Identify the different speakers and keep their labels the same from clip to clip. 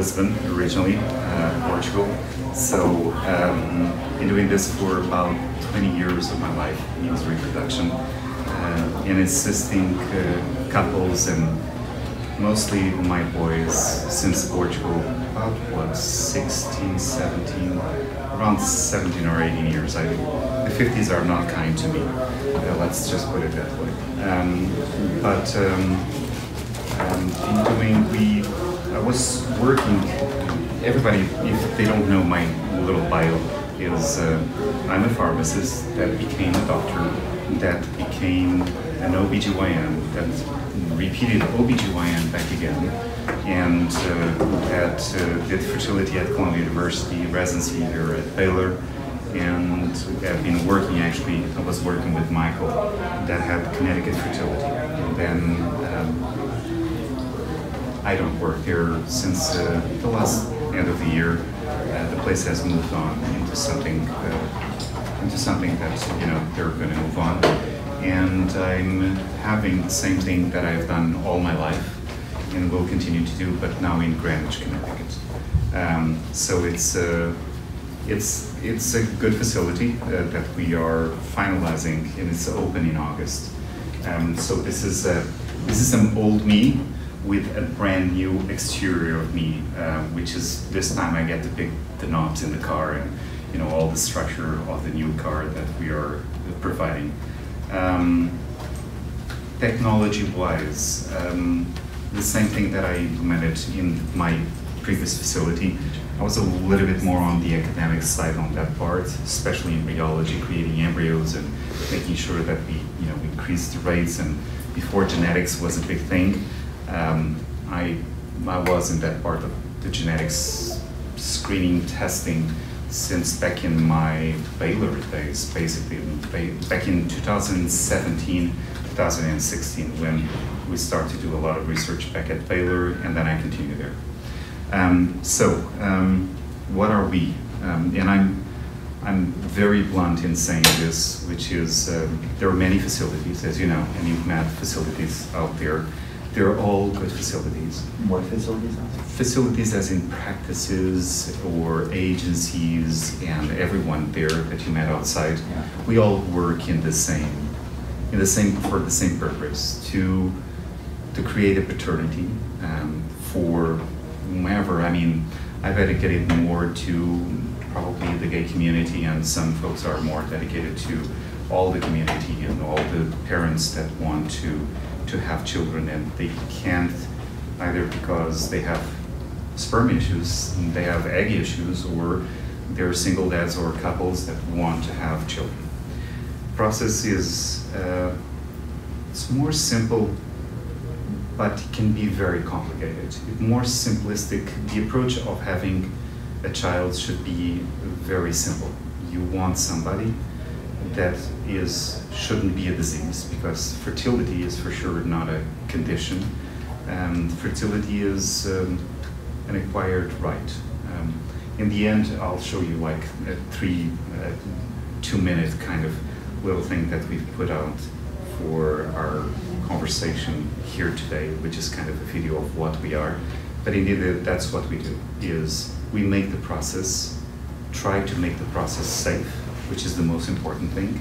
Speaker 1: Lisbon originally, uh, Portugal. So um, been doing this for about 20 years of my life, means reproduction, uh, in assisting uh, couples and mostly my boys since Portugal, about what, 16, 17, around 17 or 18 years. I, the 50s are not kind to me, uh, let's just put it that way. Um, but um, um, in doing, we, I was working, everybody, if they don't know my little bio, is uh, I'm a pharmacist that became a doctor, that became an OBGYN, that repeated OBGYN back again, and uh, that uh, did fertility at Columbia University, residency here at Baylor, and I've been working actually, I was working with Michael that had Connecticut fertility. And then um, I don't work there since uh, the last end of the year. Uh, the place has moved on into something uh, into something that you know they're going to move on, and I'm having the same thing that I've done all my life and will continue to do, but now in Greenwich, Connecticut. Um, so it's uh, it's it's a good facility uh, that we are finalizing, and it's open in August. Um, so this is a, this is an old me with a brand new exterior of me, uh, which is this time I get to pick the knobs in the car and you know all the structure of the new car that we are providing. Um, Technology-wise, um, the same thing that I implemented in my previous facility. I was a little bit more on the academic side on that part, especially in embryology, creating embryos and making sure that we, you know, increase the rates. And before genetics was a big thing, um, I, I was in that part of the genetics screening testing since back in my Baylor days, basically back in 2017, 2016, when we started to do a lot of research back at Baylor, and then I continued there. Um, so, um, what are we? Um, and I'm, I'm very blunt in saying this, which is uh, there are many facilities, as you know, and you've met facilities out there. They're all good facilities.
Speaker 2: What facilities?
Speaker 1: Facilities, as in practices or agencies, and everyone there that you met outside.
Speaker 2: Yeah.
Speaker 1: We all work in the same, in the same for the same purpose to to create a paternity um, for whomever. I mean, I've dedicated more to probably the gay community, and some folks are more dedicated to all the community and all the parents that want to to have children and they can't either because they have sperm issues, they have egg issues, or they're single dads or couples that want to have children. Process is uh, it's more simple but it can be very complicated. It's More simplistic, the approach of having a child should be very simple. You want somebody that is shouldn't be a disease because fertility is for sure not a condition. Um, fertility is um, an acquired right. Um, in the end, I'll show you like a three, uh, two minute kind of little thing that we've put out for our conversation here today, which is kind of a video of what we are. But indeed, that's what we do, is we make the process, try to make the process safe, which is the most important thing.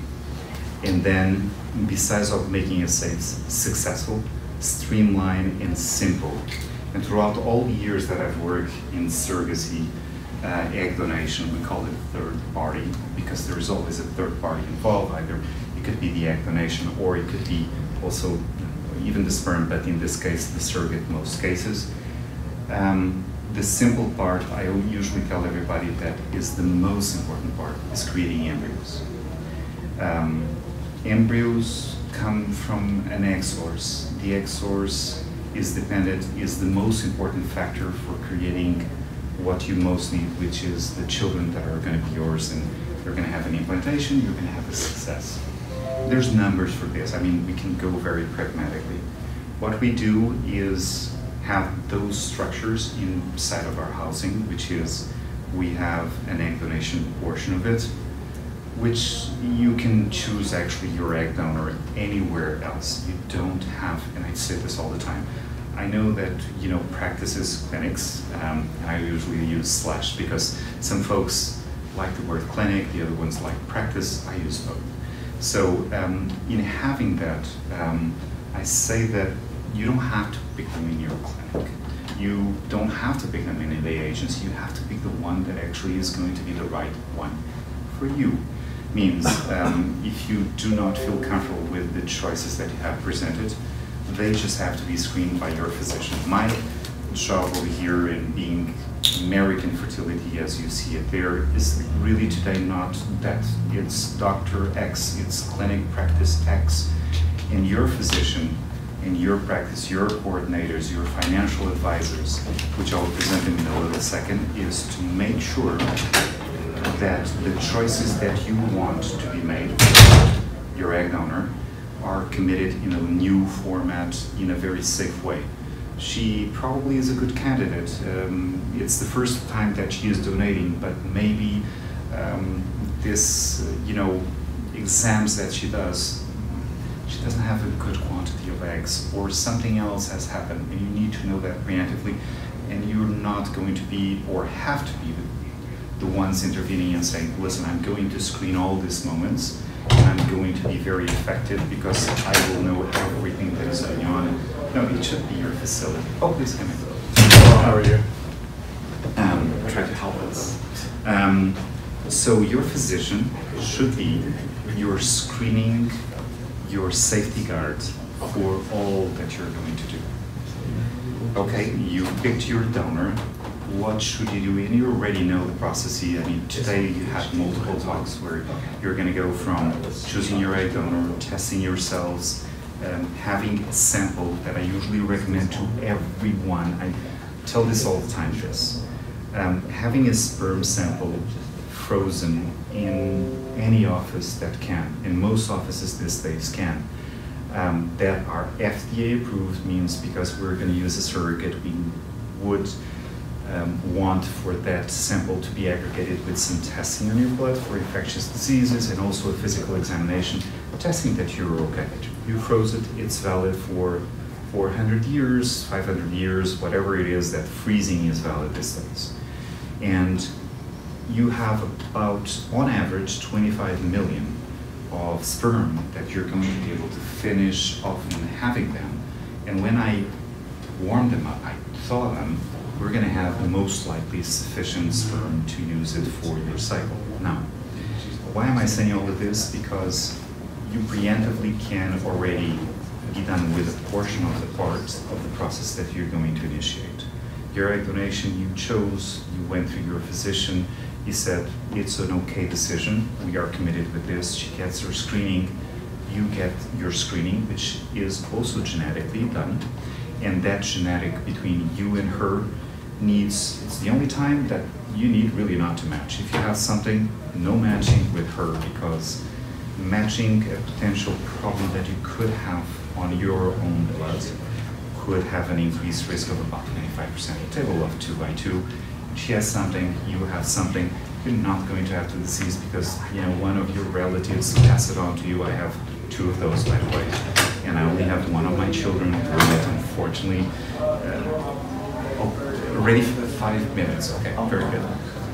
Speaker 1: And then, besides of making safe, successful, streamline and simple. And throughout all the years that I've worked in surrogacy, uh, egg donation, we call it third party because there is always a third party involved. Either it could be the egg donation or it could be also even the sperm, but in this case, the surrogate most cases. Um, the simple part, I usually tell everybody that is the most important part, is creating embryos. Um, embryos come from an egg source. The egg source is dependent, is the most important factor for creating what you most need, which is the children that are going to be yours, and you're going to have an implantation, you're going to have a success. There's numbers for this. I mean, we can go very pragmatically. What we do is have those structures inside of our housing, which is we have an egg donation portion of it, which you can choose actually your egg donor anywhere else. You don't have, and I say this all the time, I know that you know practices clinics. Um, and I usually use slash because some folks like the word clinic, the other ones like practice. I use both. So um, in having that, um, I say that you don't have to pick them in your clinic. You don't have to pick them in the agency. You have to pick the one that actually is going to be the right one for you. Means um, if you do not feel comfortable with the choices that you have presented, they just have to be screened by your physician. My job over here in being American fertility as you see it there is really today not that it's Dr. X, it's clinic practice X, and your physician in your practice, your coordinators, your financial advisors, which I'll present in a little second, is to make sure that the choices that you want to be made, your egg donor, are committed in a new format in a very safe way. She probably is a good candidate. Um, it's the first time that she is donating, but maybe um, this, uh, you know, exams that she does, she doesn't have a good quantity of eggs, or something else has happened, and you need to know that preemptively, and you're not going to be, or have to be, the, the ones intervening and saying, listen, I'm going to screen all these moments, and I'm going to be very effective because I will know everything that is going on. No, it should be your facility. Oh, please come in.
Speaker 2: How are you?
Speaker 1: Um, try to help us. Um, so your physician should be your screening, your safety guard for all that you're going to do. Okay, you picked your donor. What should you do? And you already know the process. I mean, today you had multiple talks where you're going to go from choosing your egg donor, testing your cells, um, having a sample that I usually recommend to everyone. I tell this all the time. This um, having a sperm sample frozen in any office that can, and most offices these days can, um, that are FDA approved means because we're going to use a surrogate, we would um, want for that sample to be aggregated with some testing on your blood for infectious diseases and also a physical examination, testing that you're okay. You froze it, it's valid for 400 years, 500 years, whatever it is that freezing is valid these days. And you have about, on average, 25 million of sperm that you're going to be able to finish often having them. And when I warmed them up, I thaw them, we're going to have the most likely sufficient sperm to use it for your cycle. Now, why am I saying all of this? Because you preemptively can already be done with a portion of the part of the process that you're going to initiate. Your egg donation, you chose, you went through your physician, he said, it's an okay decision, we are committed with this, she gets her screening, you get your screening, which is also genetically done, and that genetic between you and her needs, it's the only time that you need really not to match. If you have something, no matching with her because matching a potential problem that you could have on your own blood could have an increased risk of about 25%. A table of 2 by 2. She has something, you have something, you're not going to have the disease because you know one of your relatives passed it on to you. I have two of those, by the way, and I only have one of my children with it, unfortunately. Uh, oh, already five minutes. Okay, very good.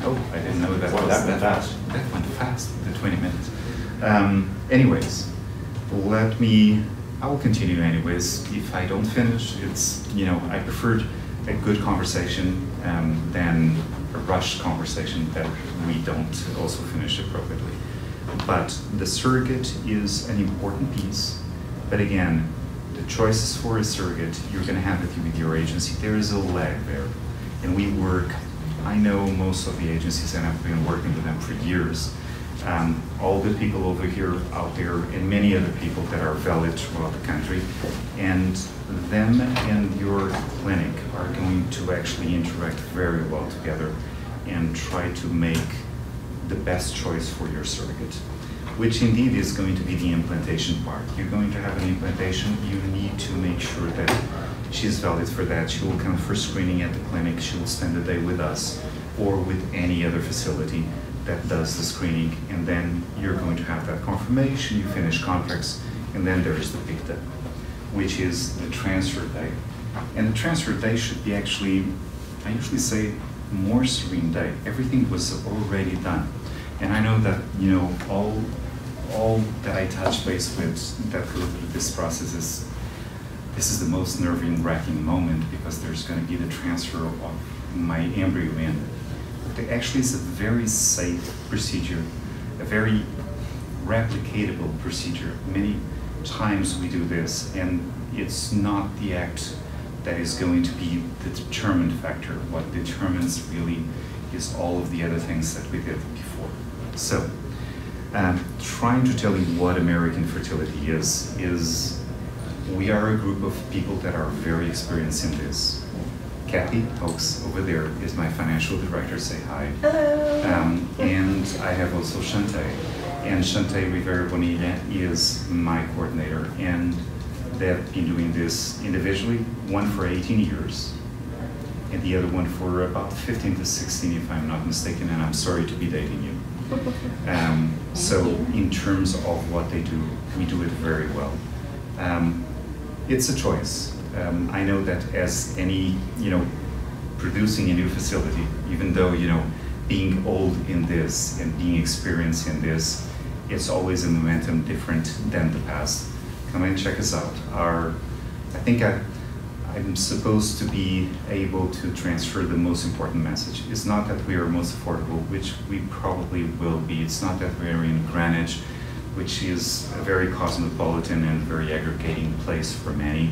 Speaker 1: Oh, I didn't know that.
Speaker 2: Wow,
Speaker 1: was
Speaker 2: that went fast.
Speaker 1: That went fast. The 20 minutes. Um, anyways, let me. I will continue anyways. If I don't finish, it's you know I preferred a good conversation um, than a rushed conversation that we don't also finish appropriately. But the surrogate is an important piece. But again, the choices for a surrogate, you're going to have it with your agency. There is a lag there. And we work, I know most of the agencies, and I've been working with them for years. Um, all the people over here, out there, and many other people that are valid throughout the country. And them and your clinic are going to actually interact very well together and try to make the best choice for your surrogate, which indeed is going to be the implantation part. You're going to have an implantation, you need to make sure that she's valid for that. She will come for screening at the clinic, she will spend the day with us or with any other facility that does the screening, and then you're going to have that confirmation, you finish contracts, and then there is the step, which is the transfer day. And the transfer day should be actually, I usually say, more serene day. Everything was already done. And I know that, you know, all, all that I touch base with that go through this process is, this is the most nerve wracking moment because there's going to be the transfer of my embryo in. But actually, it's a very safe procedure, a very replicatable procedure. Many times we do this, and it's not the act that is going to be the determined factor. What determines really is all of the other things that we did before. So, um, trying to tell you what American fertility is, is we are a group of people that are very experienced in this. Kathy Oaks over there is my financial director. Say hi.
Speaker 2: Hello.
Speaker 1: Um, and I have also Shante. And Shante Rivera Bonilla is my coordinator. And they've been doing this individually, one for 18 years, and the other one for about 15 to 16, if I'm not mistaken, and I'm sorry to be dating you. Um, so, in terms of what they do, we do it very well. Um, it's a choice. Um, I know that as any, you know, producing a new facility, even though, you know, being old in this and being experienced in this, it's always a momentum different than the past come and check us out. Our, I think I, I'm supposed to be able to transfer the most important message. It's not that we are most affordable, which we probably will be. It's not that we are in Greenwich, which is a very cosmopolitan and very aggregating place for many.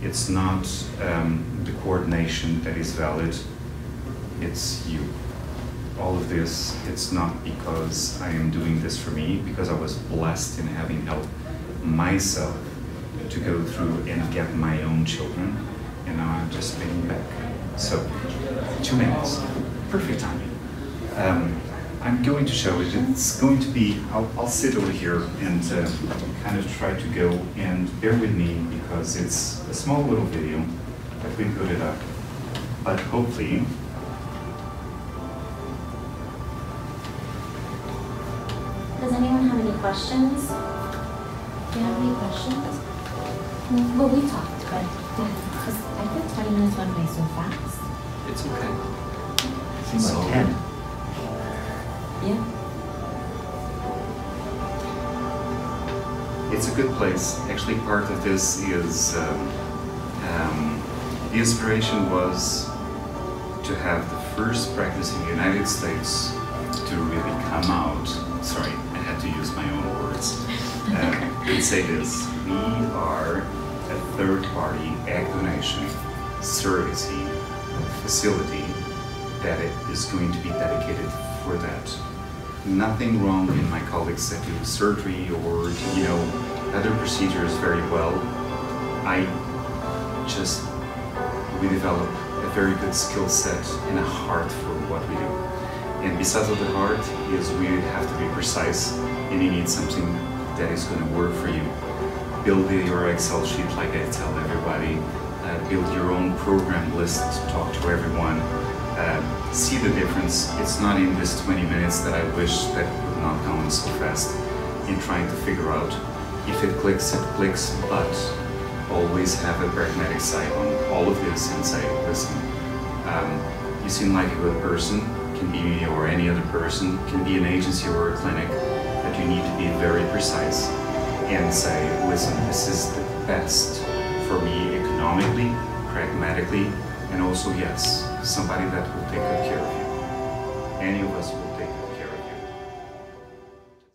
Speaker 1: It's not um, the coordination that is valid. It's you. All of this, it's not because I am doing this for me, because I was blessed in having helped myself to go through and get my own children, and now I'm just paying back. So, two minutes, perfect timing. Um, I'm going to show it. It's going to be, I'll, I'll sit over here and uh, kind of try to go and bear with me because it's a small little video that we put it up. But hopefully,
Speaker 2: questions? Do you have any questions? Well, we talked, but because I think 20 minutes went by so fast.
Speaker 1: it's okay.
Speaker 3: Seems
Speaker 1: So-
Speaker 3: like ten.
Speaker 2: Yeah.
Speaker 1: It's a good place. Actually, part of this is um, um, the inspiration was to have the first practice in the United States to really come out. Sorry, I had to use my own words. Uh, and say this: We are a third-party egg donation surrogacy facility that it is going to be dedicated for that nothing wrong in my colleagues that do surgery or you know other procedures very well. I just we develop a very good skill set and a heart for what we do. And besides of the heart is we have to be precise and you need something that is going to work for you. Build your Excel sheet like I tell everybody. Uh, build your own program list to talk to everyone um, see the difference. It's not in this 20 minutes that I wish that would not come so fast in trying to figure out if it clicks, it clicks, but always have a pragmatic side on all of this and say, listen, um, you seem like a good person, can be me or any other person, can be an agency or a clinic, but you need to be very precise and say, listen, this is the best for me economically, pragmatically, and also, yes, somebody that will take good care of you. Any of us